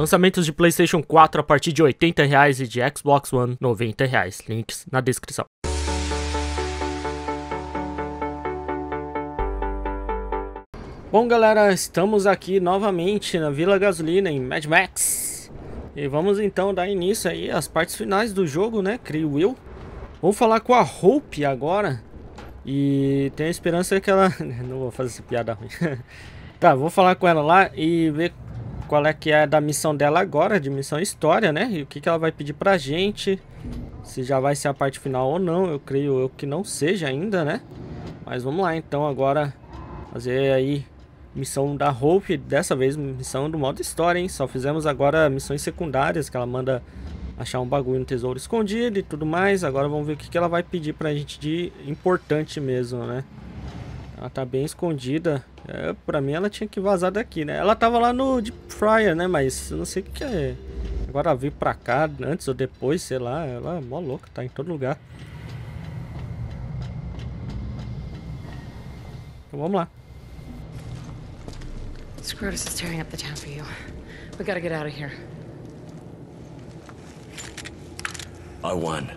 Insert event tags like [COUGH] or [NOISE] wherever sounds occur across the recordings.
Lançamentos de PlayStation 4 a partir de 80 reais e de Xbox One 90 reais. Links na descrição. Bom, galera, estamos aqui novamente na Vila Gasolina em Mad Max. E vamos então dar início aí às partes finais do jogo, né? Creio eu. Vou falar com a Hope agora. E tenho a esperança que ela... [LAUGHS] Não vou fazer essa piada ruim. [LAUGHS] tá, vou falar com ela lá e ver qual é que é da missão dela agora, de missão história, né? E o que, que ela vai pedir pra gente. Se já vai ser a parte final ou não. Eu creio eu que não seja ainda, né? Mas vamos lá então agora fazer aí missão da Hope, dessa vez missão do modo história, hein? Só fizemos agora missões secundárias, que ela manda achar um bagulho no tesouro escondido e tudo mais. Agora vamos ver o que, que ela vai pedir pra gente de importante mesmo, né? Ela tá bem escondida. É, pra mim ela tinha que vazar daqui, né? Ela tava lá no Deep Fryer, né? Mas eu não sei o que, é. Agora vir pra cá, antes ou depois, sei lá. Ela é mó louca, tá em todo lugar. Então vamos lá. Scrotus is tearing up the town for you. We gotta get out of here. I won.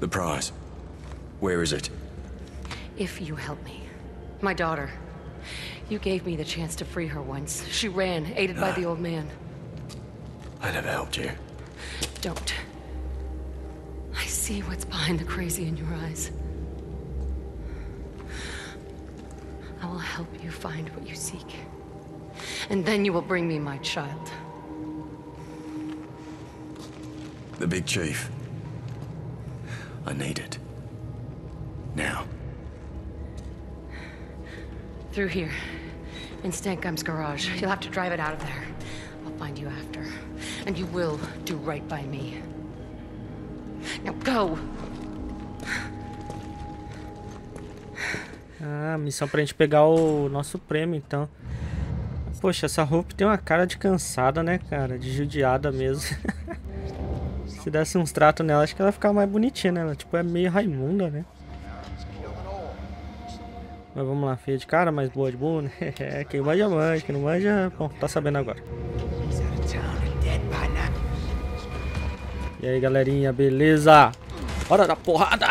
The prize. Where is it? If you help me. My daughter. You gave me the chance to free her once. She ran, aided by the old man. I never helped you. Don't. I see what's behind the crazy in your eyes. I will help you find what you seek. And then you will bring me my child. The big chief. I need it. Through here. In Stankum's garage. You'll have to drive it out of there. I'll find you after. And you will do right by me. Now go! Ah, missão pra gente pegar o nosso prêmio, então. Poxa, essa roupa tem uma cara de cansada, né, cara? De judiada mesmo. [LAUGHS] Se desse uns tratos nela, acho que ela ficar mais bonitinha, né? Ela, tipo, é meio Raimunda, né? Mas vamos lá, feia de cara, mas boa de boa, né? É, [LAUGHS] quem manja, manja. Quem não manja, bom, tá sabendo agora. E aí, galerinha, beleza? Hora da porrada!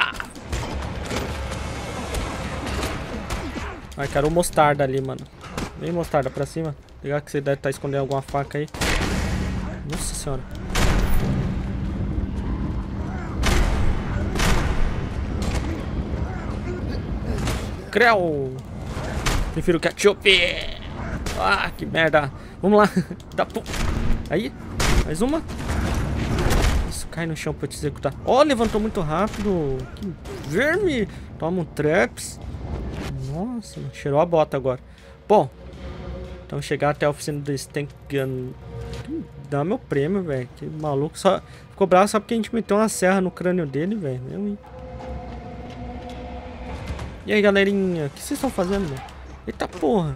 Ai, quero o mostarda ali, mano. Vem mostarda pra cima. Ligar que você deve estar tá escondendo alguma faca aí. Nossa senhora. Creu! Prefiro ketchup! Ah, que merda! Vamos lá! [LAUGHS] Dá. Aí! Mais uma! Isso, cai no chão pra eu te executar. Ó, oh, levantou muito rápido! Que verme! Toma um traps! Nossa, cheirou a bota agora. Bom, então chegar até a oficina do Stankin. Dá meu prêmio, velho. Que maluco. Só ficou bravo só porque a gente meteu uma serra no crânio dele, velho. E aí, galerinha? O que vocês estão fazendo? Eita porra.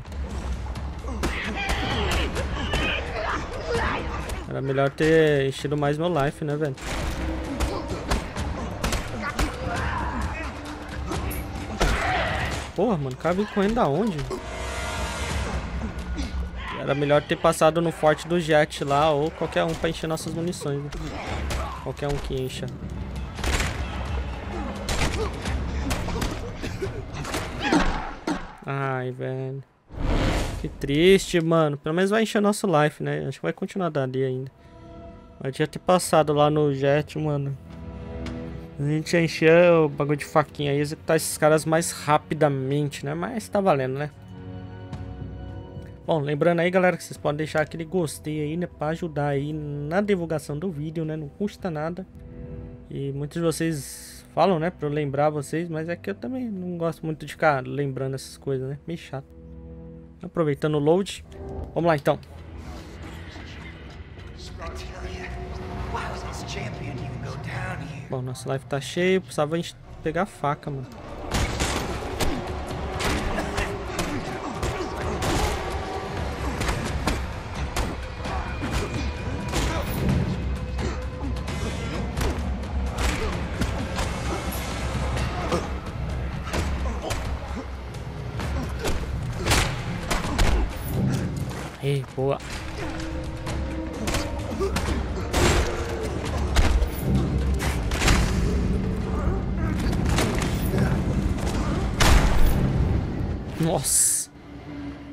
Era melhor ter enchido mais meu life, né, velho? Porra, mano, o cara veio correndo da onde? Era melhor ter passado no forte do jet lá ou qualquer um pra encher nossas munições. Né? Qualquer um que encha. Ai, velho. Que triste, mano. Pelo menos vai encher nosso life, né? Acho que vai continuar dali ainda. Mas tinha ter passado lá no jet, mano. A gente ia encher o bagulho de faquinha e executar esses caras mais rapidamente, né? Mas tá valendo, né? Bom, lembrando aí, galera, que vocês podem deixar aquele gostei aí, né? Pra ajudar aí na divulgação do vídeo, né? Não custa nada. E muitos de vocês falam, né, pra eu lembrar vocês, mas é que eu também não gosto muito de ficar lembrando essas coisas, né? Meio chato. Aproveitando o load. Vamos lá então. Bom, nosso life tá cheio, precisava a gente pegar a faca, mano.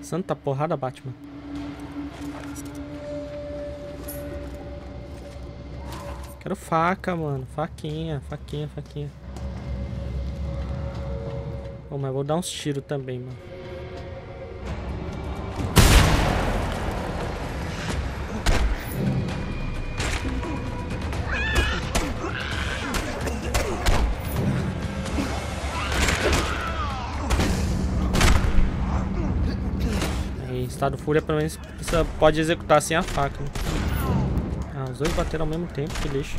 Santa porrada, Batman. Quero faca, mano. Faquinha, faquinha, faquinha. Bom, mas vou dar uns tiros também, mano. Estado fúria pelo menos precisa, pode executar sem a faca. Né? Ah, os dois bateram ao mesmo tempo, que lixo.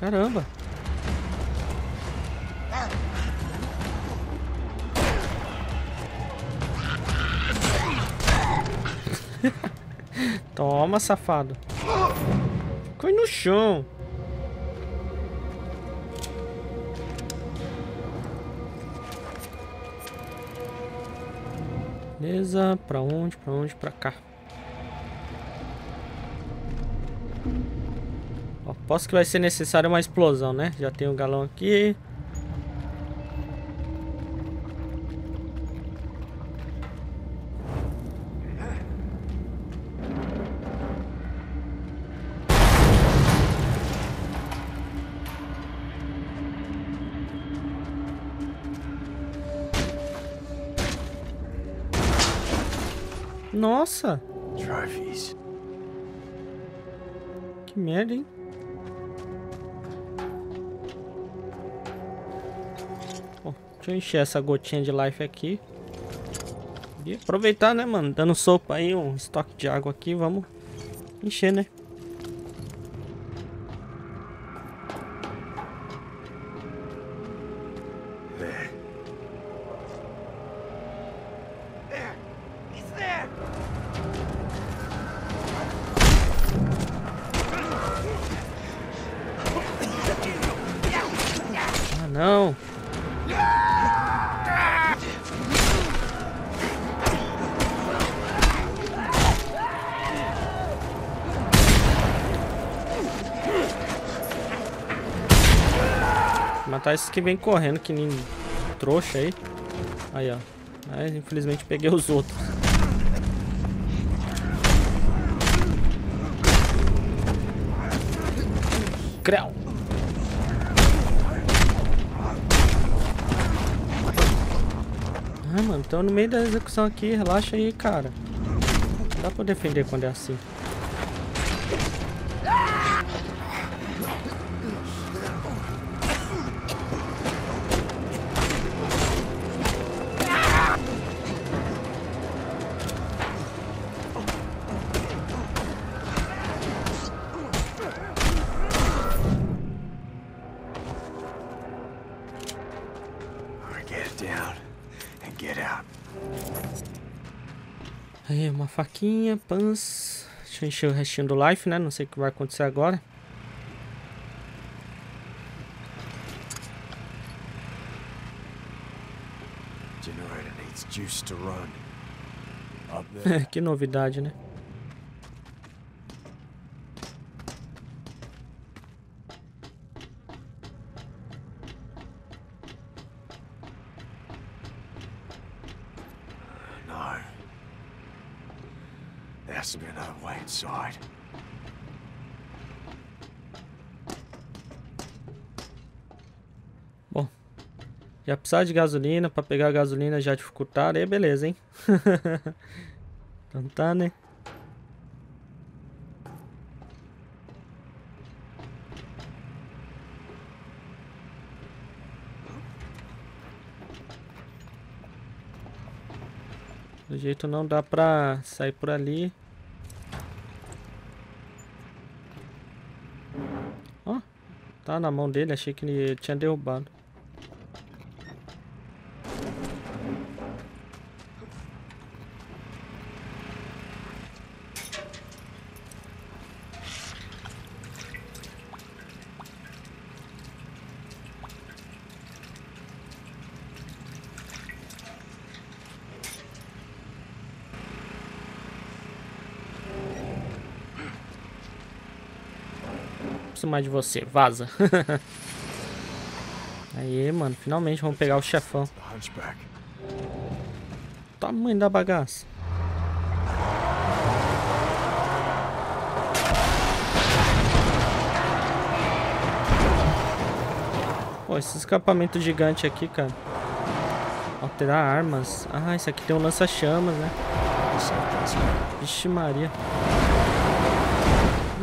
Caramba. [LAUGHS] Toma, safado. Cai no chão. Beleza, pra onde, pra onde, pra cá. Posso que vai ser necessário uma explosão, né? Já tem um galão aqui. Nossa! Trophies. Que merda, hein? Deixa eu encher essa gotinha de life aqui. E aproveitar, né, mano? Dando sopa aí, um estoque de água aqui. Vamos encher, né? Esses que vem correndo, que nem trouxa aí. Aí, ó. Mas infelizmente peguei os outros. Creu. Ah, mano, tô no meio da execução aqui. Relaxa aí, cara. Não dá pra defender quando é assim. Faquinha, pans. Deixa eu encher o restinho do life, né? Não sei o que vai acontecer agora. [LAUGHS] que novidade, né? has to be another way inside. Bom, já precisava de gasolina, pra pegar a gasolina já dificultaram, aí beleza, hein? [LAUGHS] então tá, né? Do jeito não dá pra sair por ali. Tá na mão dele, achei que ele tinha derrubado. Mais de você. Vaza. [LAUGHS] Aí, mano. Finalmente vamos pegar o chefão. Tamanho da bagaça. Pô, esse escapamento gigante aqui, cara. Alterar armas. Ah, esse aqui tem um lança-chamas, né? Vixe Maria.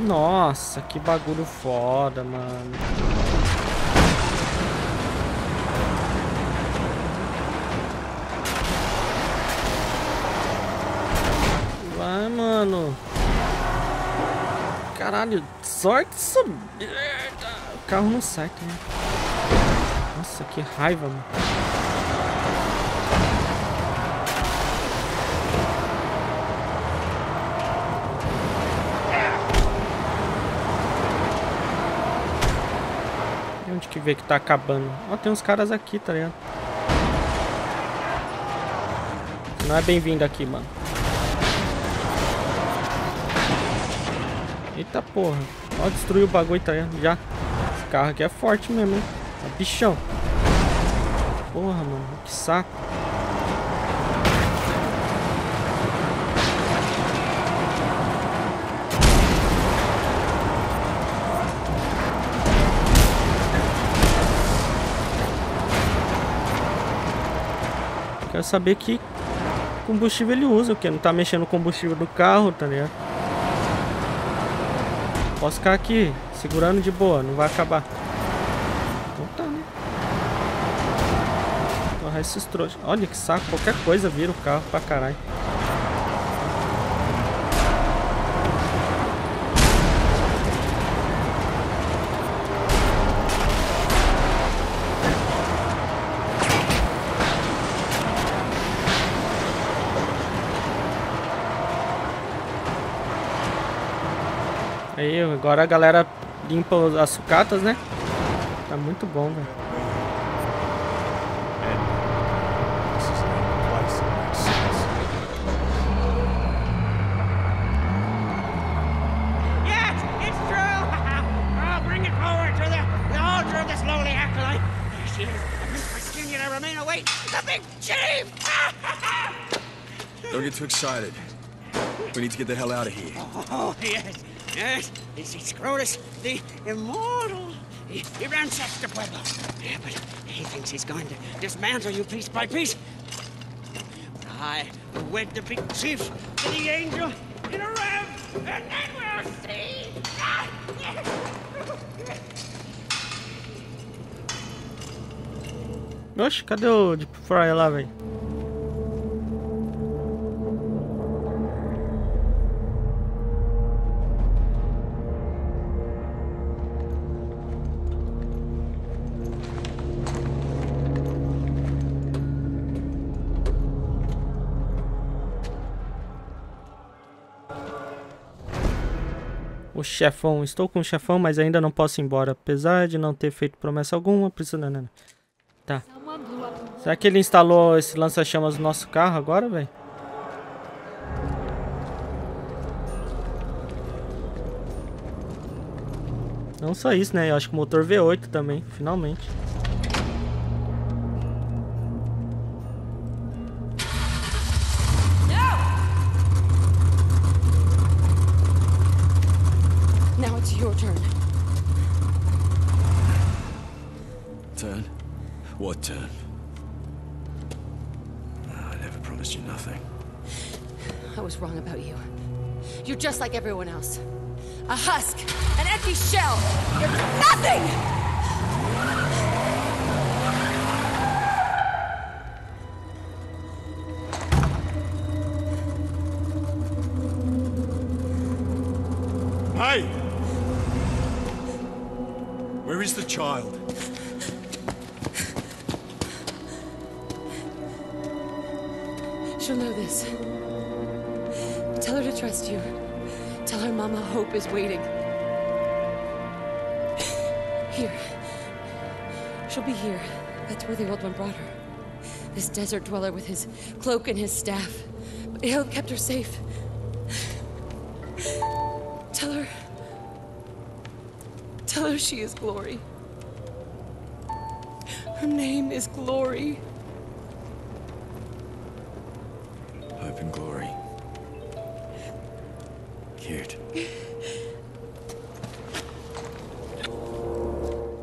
Nossa, que bagulho foda, mano. Vai, mano. Caralho, sorte essa. O carro não sai também. Nossa, que raiva, mano. Vê que tá acabando? Ó, tem uns caras aqui, tá ligado? Não é bem-vindo aqui, mano. Eita porra. Ó, destruiu o bagulho, tá ligado? Já. Esse carro aqui é forte mesmo, hein? É bichão. Porra, mano. Que saco. Quero saber que combustível ele usa, porque não tá mexendo no combustível do carro, tá ligado? Posso ficar aqui, segurando de boa, não vai acabar. Então tá, né? Porra, esses trouxas. Olha que saco, qualquer coisa vira o carro pra caralho. Aí, agora a galera limpa as sucatas, né? Tá muito bom, velho. [LAUGHS] [LAUGHS] Don't get too excited. We need to get the hell out of here. oh, yes, yes, it's, it's the immortal. He, he the Pueblo. Yeah, but he thinks he's going to dismantle you piece by piece. But I will wed the big chief to the angel in a ram, and then we'll see. Oxe, cadê o Deep Fry lá, velho? Chefão, estou com o chefão, mas ainda não posso ir embora. Apesar de não ter feito promessa alguma, preciso. Não, não, não. Tá. Será que ele instalou esse lança-chamas no nosso carro agora, velho? Não só isso, né? Eu acho que o motor V8 também, finalmente. Like everyone else. A husk, an empty shell. You're nothing! Hey! Where is the child? She'll know this. Tell her to trust you. Tell her Mama Hope is waiting. Here. She'll be here. That's where the old one brought her. This desert dweller with his cloak and his staff. But he'll kept her safe. Tell her. Tell her she is Glory. Her name is Glory.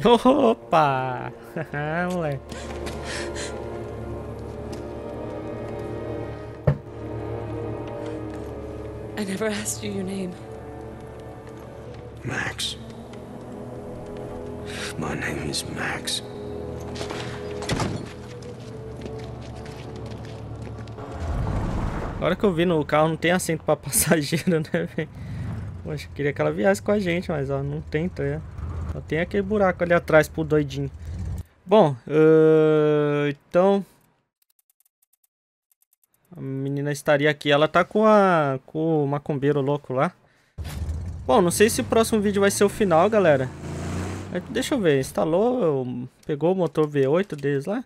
Opa! [LAUGHS] Moleque. I never asked you your name. Max. My name is Max. Agora que eu vi no carro não tem assento pra [LAUGHS] passageiro, né, velho? Poxa, queria que ela viesse com a gente, mas ó, não tem, tá? Só tem aquele buraco ali atrás pro doidinho. Bom, uh, então... A menina estaria aqui. Ela tá com, a, com o macumbeiro louco lá. Bom, não sei se o próximo vídeo vai ser o final, galera. Mas Deixa eu ver, instalou, pegou o motor V8 deles lá?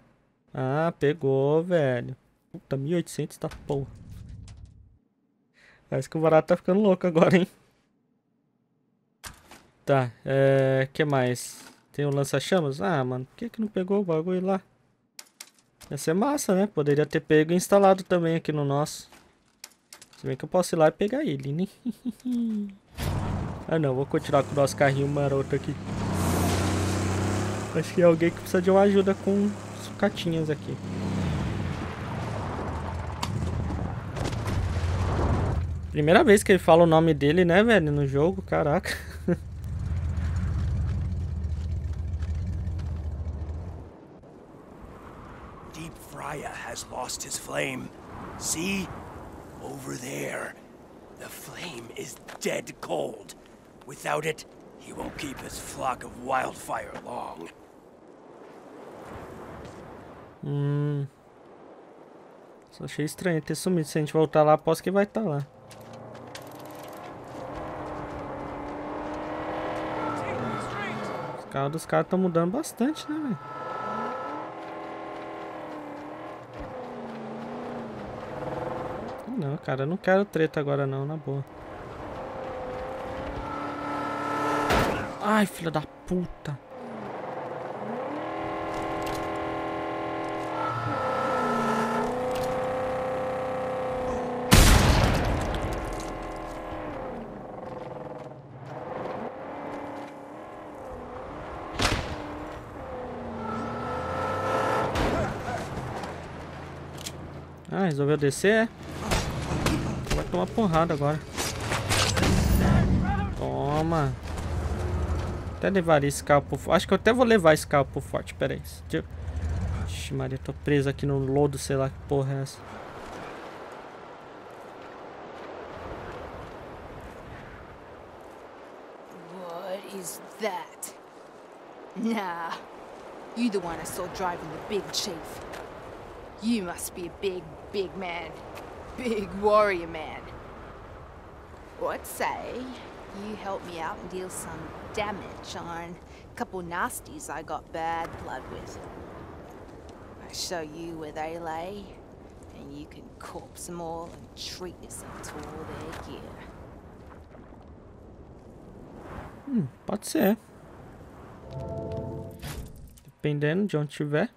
Ah, pegou, velho. Puta, 1800 tá porra. Parece que o barato tá ficando louco agora, hein? Tá, é... que mais? Tem o lança-chamas? Ah, mano, por que que não pegou o bagulho lá? Ia ser massa, né? Poderia ter pego e instalado também aqui no nosso. Se bem que eu posso ir lá e pegar ele, né? [LAUGHS] ah não, vou continuar com o nosso carrinho maroto aqui. Acho que é alguém que precisa de uma ajuda com sucatinhas aqui. Primeira vez que ele fala o nome dele, né, velho, no jogo, caraca. [LAUGHS] Deep Fryer has lost his flame. See? Over there. The flame is dead cold. Without it, he won't keep his flock of wildfire long. Hum. Só achei estranho ter sumido. Se a gente voltar lá, aposto que vai estar lá. Os carros dos caras estão mudando bastante, né, velho? Não, cara, não quero treta agora não, na boa. Ai, filha da puta. Ah, resolveu descer, é? Tomar porrada agora. Toma. Até levaria esse carro pro forte. Acho que eu até vou levar esse carro pro forte. Pera aí. Eu... Maria, tô preso aqui no lodo, sei lá que porra é essa. What is that? Nah. You the one I saw driving the big chief. You must be a big, big man. Big warrior man. What say you help me out and deal some damage on a couple nasties I got bad blood with? I show you where they lay, and you can corpse them all and treat yourself to all their gear. Hum, pode ser. Dependendo de onde tiver.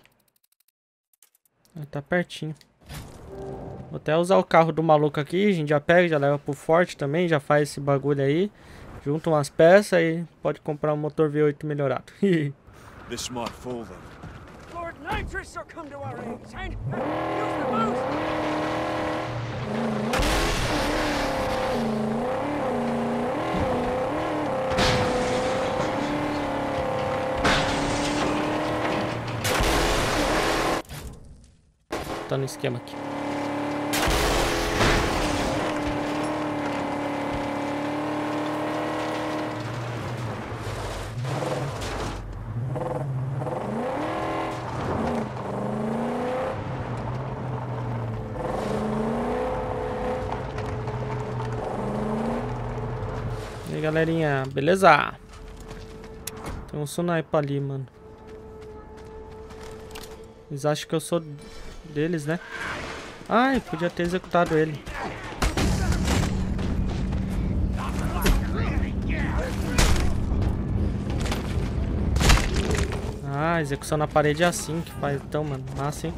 Tá pertinho. Vou até usar o carro do maluco aqui, a gente já pega, já leva pro forte também, já faz esse bagulho aí. Junta umas peças e pode comprar um motor V8 melhorado. [LAUGHS] This might fool them. Lord Nitrous shall come to our aid, Saint! Use the boost! tá no esquema aqui. E aí, galerinha, beleza? Tem um sniper ali, mano. Eles acham que eu sou deles, né? Ai, podia ter executado ele. Ah, execução na parede é assim que faz. Então, mano, massa, hein?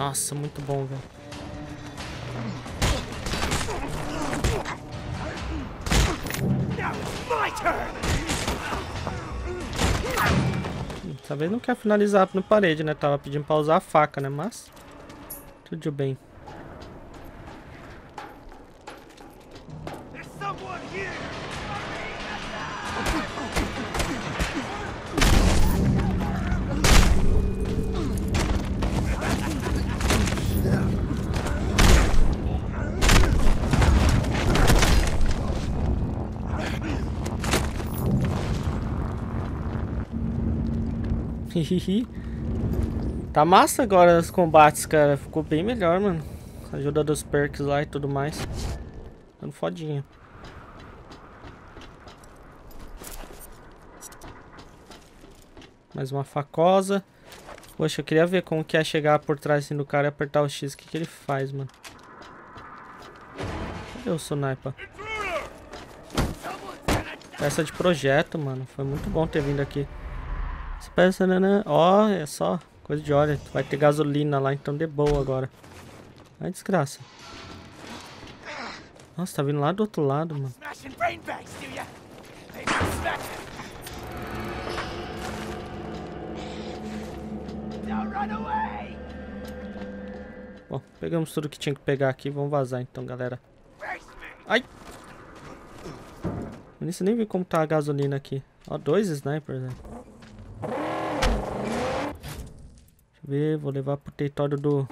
Nossa, muito bom, velho. Dessa vez não quer finalizar na parede, né? Tava pedindo pra usar a faca, né? Mas... Tudo bem. Tá massa agora os combates, cara. Ficou bem melhor, mano. Ajuda dos perks lá e tudo mais. Dando fodinha. Mais uma facosa. Poxa, eu queria ver como que é chegar por trás assim, do cara e apertar o X. O que, que ele faz, mano? Cadê o Sniper? Peça de projeto, mano. Foi muito bom ter vindo aqui. Você pensa, né? Ó, é só coisa de óleo. Vai ter gasolina lá, então de boa agora. Ai, desgraça. Nossa, tá vindo lá do outro lado, mano. Bom, pegamos tudo que tinha que pegar aqui. Vamos vazar então, galera. Ai! Eu nem vi como tá a gasolina aqui. Ó, dois snipers, né? Ver, vou levar pro território do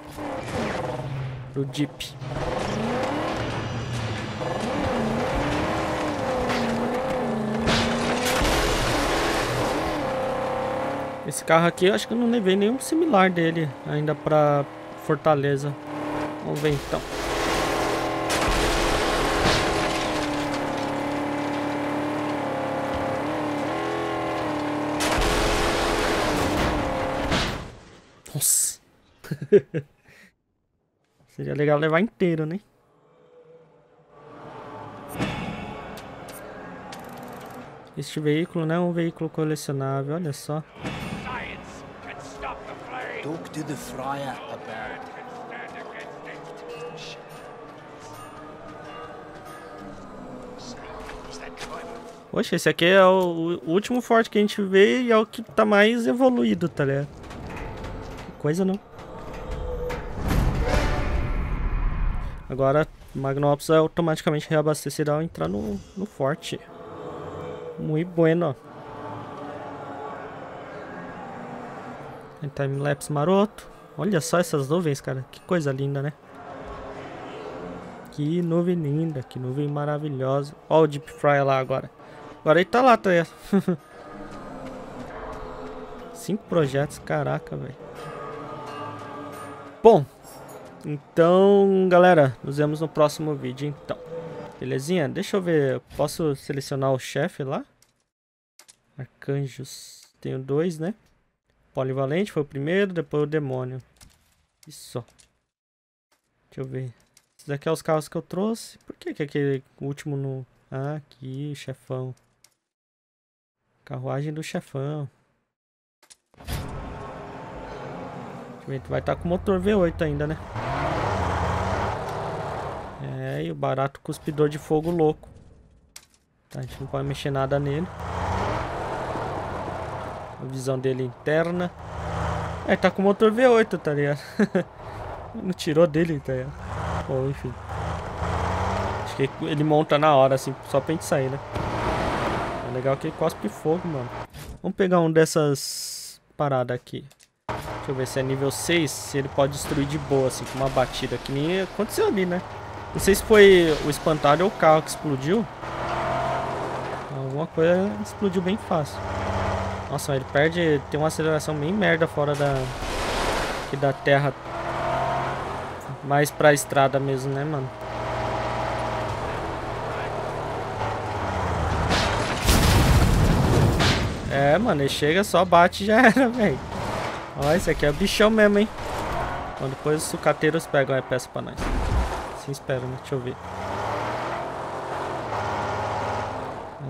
do Jeep. Esse carro aqui, eu acho que eu não levei nenhum similar dele ainda pra Fortaleza. Vamos ver então. Nossa. [LAUGHS] Seria legal levar inteiro, né? Este veículo não é um veículo colecionável, olha só. Talk to the friar about. Poxa, esse aqui é o, o último forte que a gente vê e é o que tá mais evoluído, tá ligado? Coisa não. Agora, Magnópolis é automaticamente reabastecido ao entrar no, no forte. Muito bueno. Tem time-lapse maroto. Olha só essas nuvens, cara. Que coisa linda, né? Que nuvem linda, que nuvem maravilhosa. Olha o Deep Fry lá agora. Agora ele tá lá, tá [LAUGHS] Cinco projetos, caraca, velho. Bom, então, galera, nos vemos no próximo vídeo, então. Belezinha? Deixa eu ver, posso selecionar o chefe lá? Arcanjos, tenho dois, né? Polivalente foi o primeiro, depois o demônio. Isso. Deixa eu ver. Esses daqui são os carros que eu trouxe. Por que que aquele último no... Ah, aqui, chefão. Carruagem do chefão. Vai estar tá com motor V8 ainda, né? É, e o barato cuspidor de fogo louco. Tá, a gente não pode mexer nada nele. A visão dele interna. É, tá com motor V8, tá ligado? [LAUGHS] não tirou dele, tá ligado? Bom, enfim. Acho que ele monta na hora, assim, só pra gente sair, né? É legal que ele cospe fogo, mano. Vamos pegar um dessas paradas aqui. Deixa eu ver se é nível 6, se ele pode destruir de boa, assim, com uma batida, que nem aconteceu ali, né? Não sei se foi o espantalho ou o carro que explodiu. Alguma coisa explodiu bem fácil. Nossa, ele perde, tem uma aceleração bem merda fora da, aqui da terra. Mais pra estrada mesmo, né, mano? É, mano, ele chega, só bate e já [LAUGHS] era, velho. Ó, esse aqui é o bichão mesmo, hein? Bom, depois os sucateiros pegam a peça pra nós. Assim espero, né? Deixa eu ver.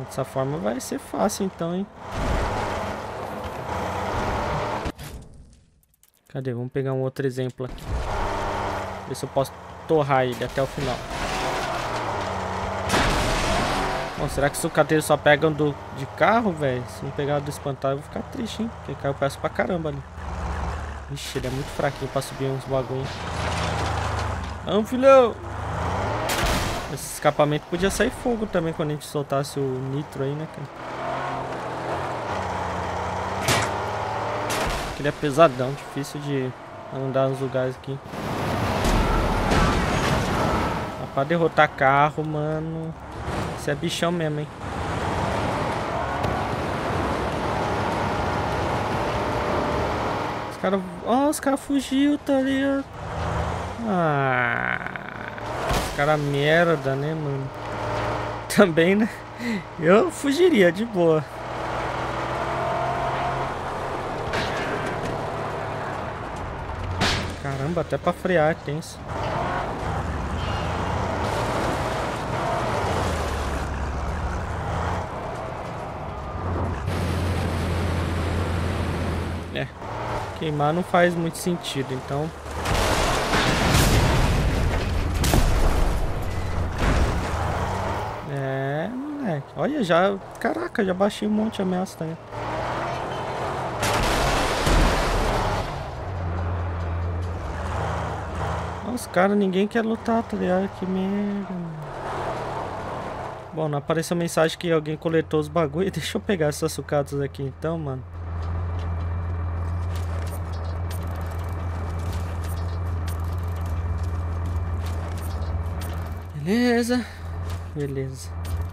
Dessa forma vai ser fácil então, hein? Cadê? Vamos pegar um outro exemplo aqui. Ver se eu posso torrar ele até o final. Bom, será que os sucateiros só pegam do, de carro, velho? Se não pegar do espantalho, eu vou ficar triste, hein? Porque caiu peço pra caramba ali. Ixi, ele é muito fraquinho pra subir uns bagulho. Vamos, filhão! Esse escapamento podia sair fogo também quando a gente soltasse o nitro aí, né, cara? Ele é pesadão, difícil de andar nos lugares aqui. Mas pra derrotar carro, mano... Você é bichão mesmo, hein? Caras... Ó, oh, os caras fugiu, tá ligado? Ah... Os caras merda, né, mano? [LAUGHS] Também, né? Eu fugiria, de boa. Caramba, até pra frear é tenso. Queimar não faz muito sentido, então... É. Olha, já... Caraca, já baixei um monte de ameaça também. Os caras, ninguém quer lutar, tá ligado? Que merda. Bom, não apareceu mensagem que alguém coletou os bagulho. [LAUGHS] Deixa eu pegar essas sucatas aqui então, mano. Beleza. Beleza.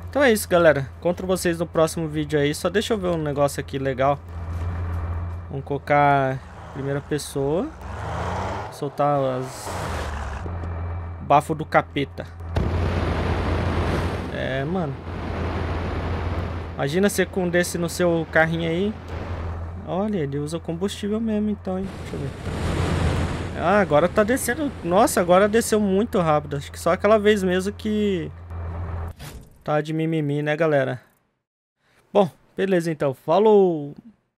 Então é isso, galera. Encontro vocês no próximo vídeo aí. Só deixa eu ver um negócio aqui legal. Vamos colocar primeira pessoa. Soltar as... Bafo do capeta. É, mano. Imagina você com um desse no seu carrinho aí. Olha, ele usa combustível mesmo, então, hein? Deixa eu ver. Ah, agora tá descendo. Nossa, agora desceu muito rápido. Acho que só aquela vez mesmo que... Tá de mimimi, né, galera? Bom, beleza então. Falou!